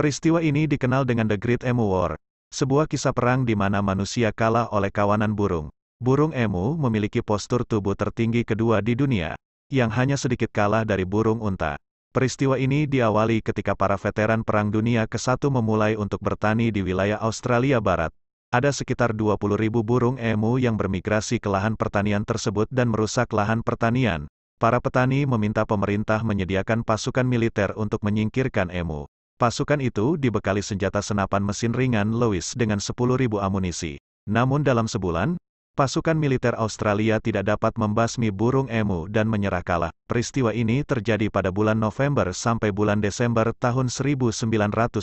Peristiwa ini dikenal dengan The Great Emu War, sebuah kisah perang di mana manusia kalah oleh kawanan burung. Burung emu memiliki postur tubuh tertinggi kedua di dunia, yang hanya sedikit kalah dari burung unta. Peristiwa ini diawali ketika para veteran Perang Dunia ke-1 memulai untuk bertani di wilayah Australia Barat. Ada sekitar 20.000 burung emu yang bermigrasi ke lahan pertanian tersebut dan merusak lahan pertanian. Para petani meminta pemerintah menyediakan pasukan militer untuk menyingkirkan emu. Pasukan itu dibekali senjata senapan mesin ringan Lewis dengan 10.000 amunisi. Namun dalam sebulan, Pasukan militer Australia tidak dapat membasmi burung emu dan menyerah kalah. Peristiwa ini terjadi pada bulan November sampai bulan Desember tahun 1932.